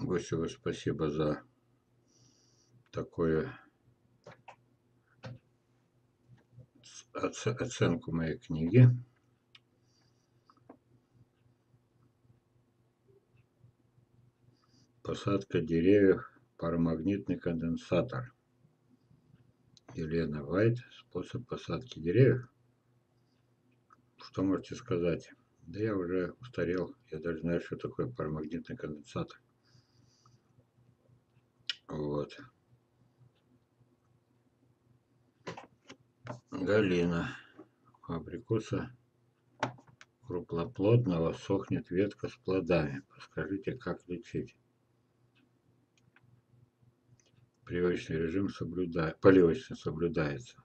Гусеву спасибо за такое оценку моей книги. Посадка деревьев, парамагнитный конденсатор. Елена Вайт. Способ посадки деревьев. Что можете сказать? Да я уже устарел. Я даже знаю, что такое парамагнитный конденсатор. Вот. Галина. Абрикоса круглоплодного сохнет ветка с плодами. Подскажите, как лечить? Привычный режим соблюдает, поливочный соблюдается.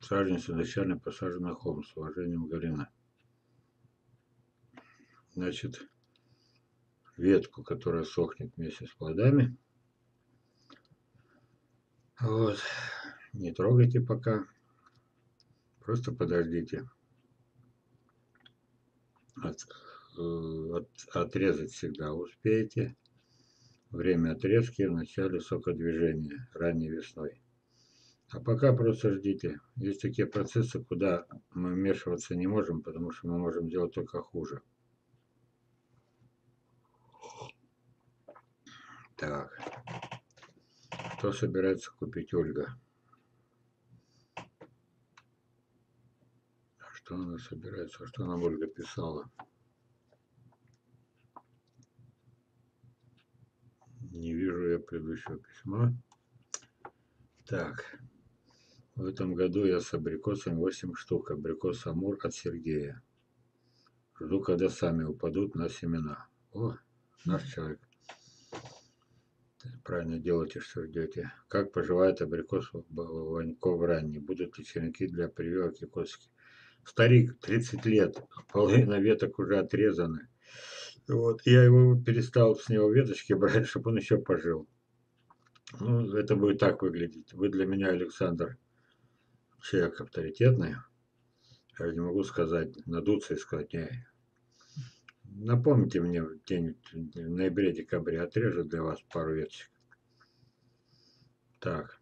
Саженец изначально посажен на. С уважением, Галина. Значит, ветку, которая сохнет вместе с плодами. Вот. Не трогайте пока. Просто подождите. От, э, от, отрезать всегда успеете. Время отрезки в начале сокодвижения, ранней весной. А пока просто ждите. Есть такие процессы, куда мы вмешиваться не можем, потому что мы можем делать только хуже. Так. Что собирается купить Ольга? А что она собирается? А что она Ольга писала? Не вижу я предыдущего письма. Так. В этом году я с абрикосами 8 штук. Абрикос Амур от Сергея. Жду, когда сами упадут на семена. О, наш человек. Правильно делаете, что ждете. Как поживает абрикос Ваньков ранний? Будут ли черенки для прививок и костики? Старик, 30 лет, половина веток уже отрезаны. Вот, я его перестал с него веточки брать, чтобы он еще пожил. Ну, это будет так выглядеть. Вы для меня, Александр, человек авторитетный. Я не могу сказать, надуться и сказать, не, Напомните мне день в ноябре-декабре отрежу для вас пару веточек. Так.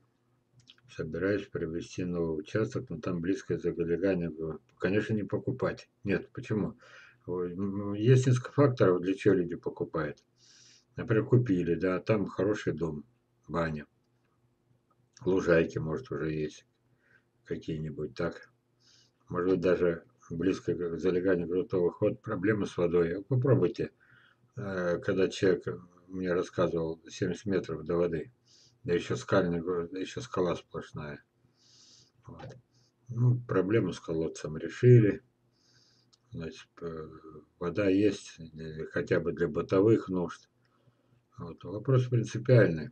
Собираюсь приобрести новый участок, но там близкое залегание. Конечно, не покупать. Нет, почему? Есть несколько факторов, для чего люди покупают. Например, купили, да, там хороший дом, баня. Лужайки, может, уже есть какие-нибудь, так. Может быть, даже близко к залеганию грунтовых вод, проблемы с водой. Попробуйте, э, когда человек мне рассказывал 70 метров до воды, да еще скальный город, да еще скала сплошная. Вот. Ну, проблему с колодцем решили. Значит, э, вода есть хотя бы для бытовых нужд. Вот. Вопрос принципиальный.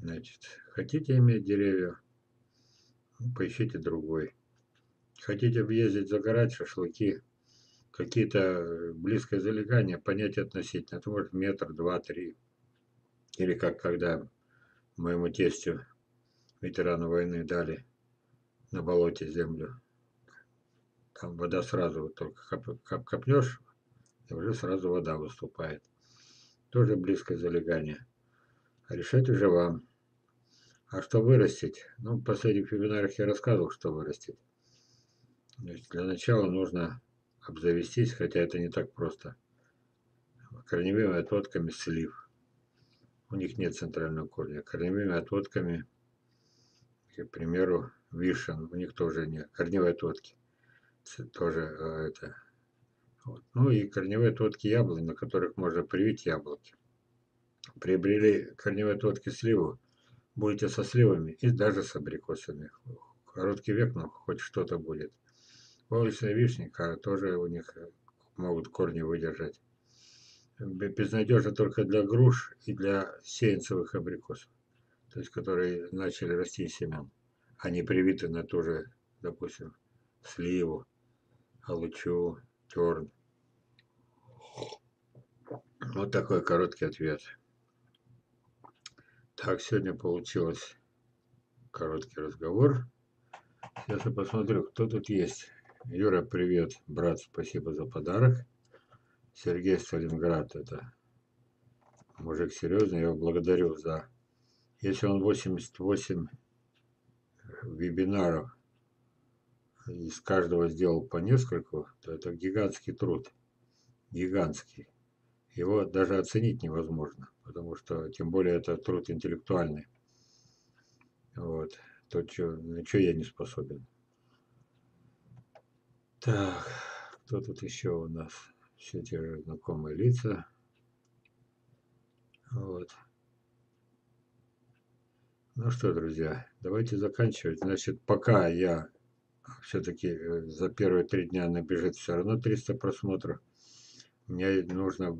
Значит, хотите иметь деревья, ну, поищите другой. Хотите въездить, загорать, шашлыки, какие-то э, близкое залегание, понятие относительно. Это может метр, два, три. Или как когда моему тестю, ветерану войны, дали на болоте землю. Там вода сразу, только коп, коп, копнешь, и уже сразу вода выступает. Тоже близкое залегание. А решать уже вам. А что вырастить? Ну, в последних вебинарах я рассказывал, что вырастить. Для начала нужно обзавестись, хотя это не так просто, корневыми отводками слив. У них нет центрального корня. Корневыми отводками, к примеру, вишен, у них тоже нет. Корневые отводки. Тоже э, это. Вот. Ну и корневые отводки яблонь, на которых можно привить яблоки. Приобрели корневые отводки сливу, будете со сливами и даже с абрикосами. Короткий век, но хоть что-то будет. Волочная вишенка тоже у них э, могут корни выдержать. Безнадежно только для груш и для сеянцевых абрикосов, то есть которые начали расти из семян. Они привиты на ту же, допустим, сливу, алучу, терн. Вот такой короткий ответ. Так, сегодня получилось короткий разговор. Сейчас я посмотрю, кто тут есть. Юра, привет, брат, спасибо за подарок. Сергей Сталинград, это Мужик серьезный, я его благодарю за... Если он 88 вебинаров из каждого сделал по нескольку, то это гигантский труд. Гигантский. Его даже оценить невозможно, потому что, тем более, это труд интеллектуальный. Вот. То, что, на что я не способен. Так, кто тут еще у нас? Все те же знакомые лица. Вот. Ну что, друзья, давайте заканчивать. Значит, пока я все-таки э, за первые три дня набежит все равно 300 просмотров. Мне нужно,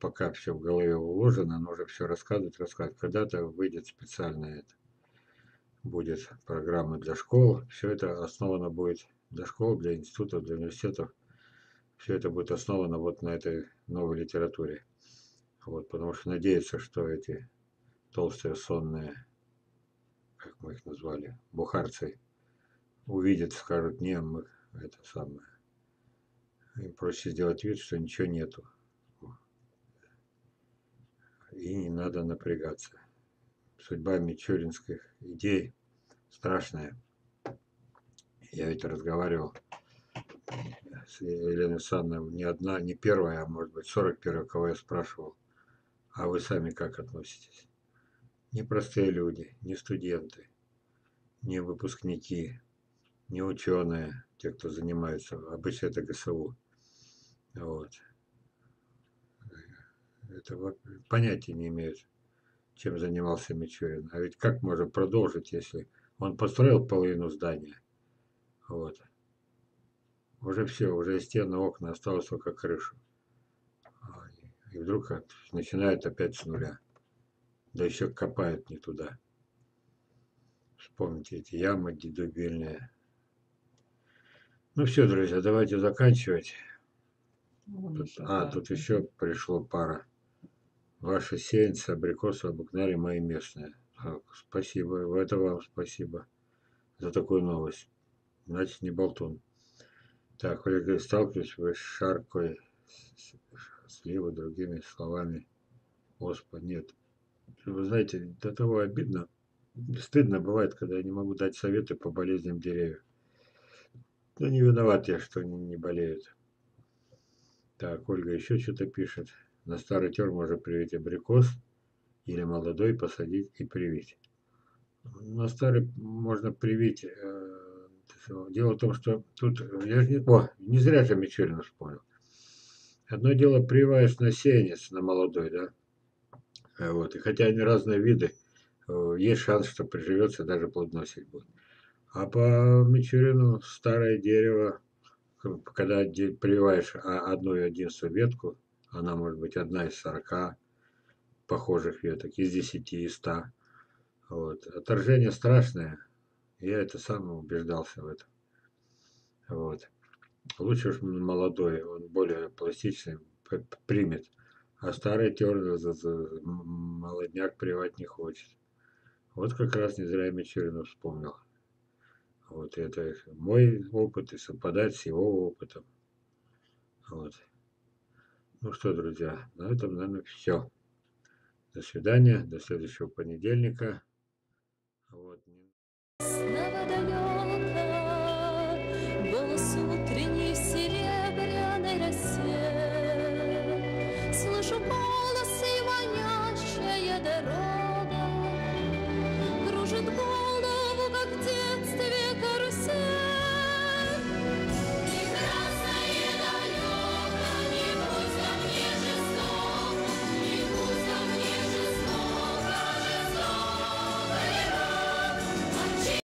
пока все в голове уложено, нужно все рассказывать, рассказывать. Когда-то выйдет специально это. Будет программа для школ. Все это основано будет для школ, для институтов, для университетов. Все это будет основано вот на этой новой литературе. Вот, потому что надеяться, что эти толстые сонные, как мы их назвали, бухарцы, увидят, скажут, не, мы это самое. Им проще сделать вид, что ничего нету. И не надо напрягаться. Судьба мичуринских идей страшная. Я ведь разговаривал с Еленой Александровной не одна, не первая, а может быть 41 кого я спрашивал. А вы сами как относитесь? Не простые люди, не студенты, не выпускники, не ученые, те, кто занимается, обычно это ГСУ. Вот. Это понятия не имеют, чем занимался Мичурин. А ведь как можно продолжить, если он построил половину здания? Вот. Уже все, уже стены, окна, осталось только крышу. И вдруг начинают опять с нуля. Да еще копают не туда. Вспомните эти ямы дедубильные. Ну все, друзья, давайте заканчивать. Тут, а, тут еще пришло пара. Ваши сеянцы, абрикосы обогнали мои местные. Спасибо, это вам спасибо за такую новость. Значит, не болтун. Так, Ольга, сталкиваюсь вы с шаркой, сливы, другими словами. Господи, нет. Вы знаете, до того обидно, стыдно бывает, когда я не могу дать советы по болезням деревьев. Ну, не виноват я, что они не болеют. Так, Ольга еще что-то пишет. На старый тер можно привить абрикос или молодой посадить и привить. На старый можно привить. Э, дело в том, что тут... Я не, о, не зря же Мичурина вспомнил. Одно дело прививаешь на сеянец, на молодой, да? Э, вот. И хотя они разные виды, э, есть шанс, что приживется, даже плодносить будет. А по Мичурину старое дерево, когда прививаешь одну и единственную ветку, она может быть одна из сорока похожих веток, из десяти, из ста. Вот. Отторжение страшное. Я это сам убеждался в этом. Вот. Лучше уж молодой, он более пластичный, примет. А старый твердо молодняк привать не хочет. Вот как раз не зря Мичурину вспомнил. Вот это мой опыт и совпадает с его опытом. Вот. Ну что, друзья, на этом, наверное, все. До свидания, до следующего понедельника. Вот. Голос